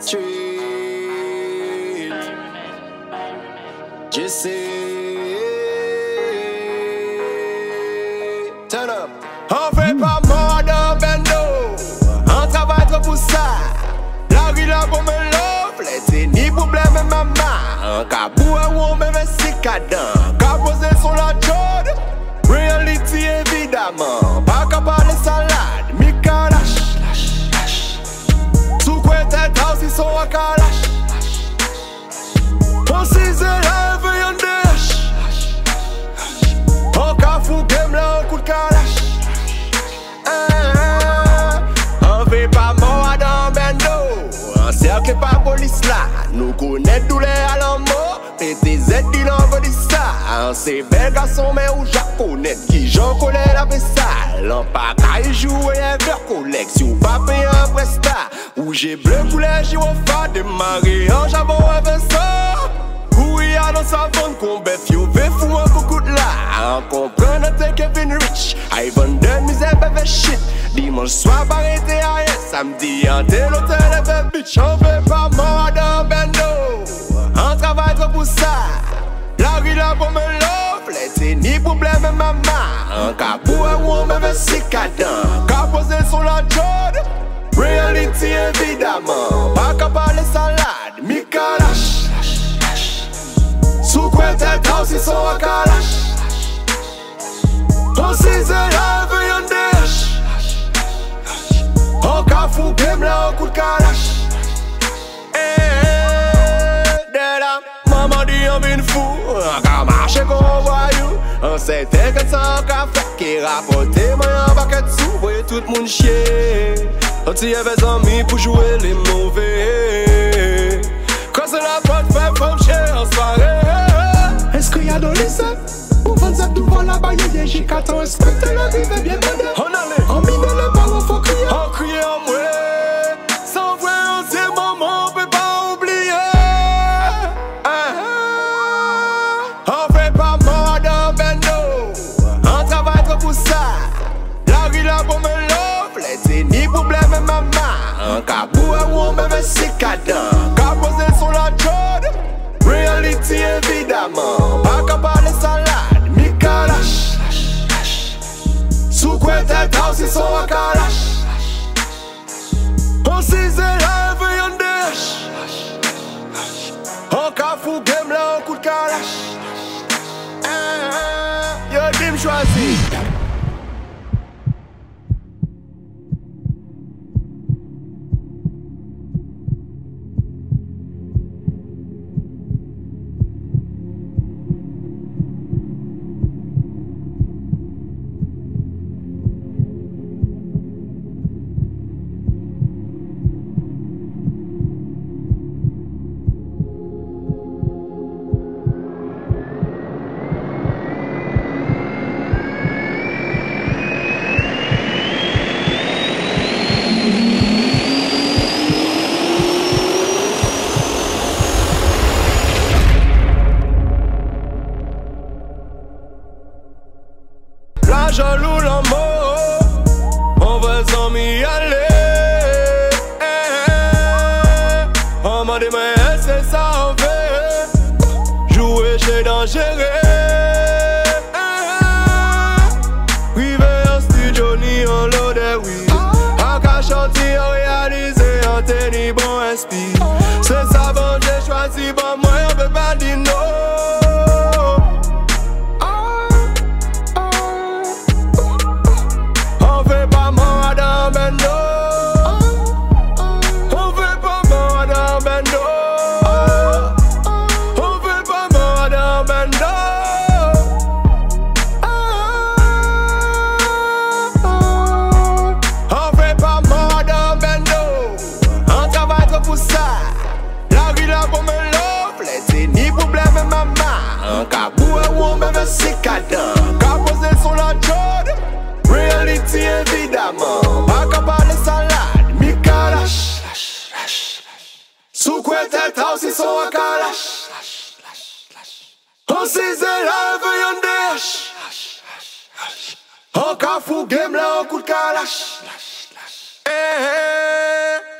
street. JC. Turn up. On fait pas mort d'un bendo. On travaille trop pour ça. La rue là pour me love. Les ni problème maman. Un cabou à ou on me met si cadent. Sont à calache. On s'y élève et on déche. On cafou game là, un coup calache. On fait pas mort dans bendo. On cercle pas police là. Nous tous les à l'amour. PTZ dit l'envoi de ça. On sait bel garçon mais ou japonais. Qui j'en connais la vaisselle. On pas qu'à y jouer verre collègue. Si ou pas payer un prestat. Ou j'ai bleu couleur gyrophare. Démarrer en jabon avec ça. Oui, dans sa vente qu'on bête, you fait fou un coucou de là. On comprend notre Kevin Rich. I vend misère, bébé shit. Dimanche soir, à rien. Samedi, en tel hôtel, bébé bitch. On fait pas mort dans bendo. On travaille trop pour ça. La rue là pour me love. C'est ni problème, maman. Un cabou ou on me fait si cadent. Caposé sur la chaude. Reality évidemment. Pas qu'à parler salade. Mika lâche. Sous quoi tête house ils sont à On élève et on On cafou game là un coup de calache Eh, Maman on fou On ka marcher qu'on voyou On sait on fait Qui rapporte moi en tout le chier On t'y avait amis pour jouer les mauvais. Quand c'est la pote fait comme chier en soirée. Est-ce qu'il y a dans les sacs vendre ça devant la baille des J4 Respecte la rive bien demandé Kabou a woun bebe sikada La jaloux l'amour On va s'en m'y aller eh. M'a dit mais c'est ça on fait Jouer chez dangereux. River en studio ni en l'odeur En en en tennis bon Ka bouwe woun beve sikadan Ka pose sou la jod Reality evidaman Baka pale salad Mi ka lash Sou kwe tet haw si sou a ka lash An si zè la ve yon de An ka fou gem la an kout ka lash Ehe eh, eh.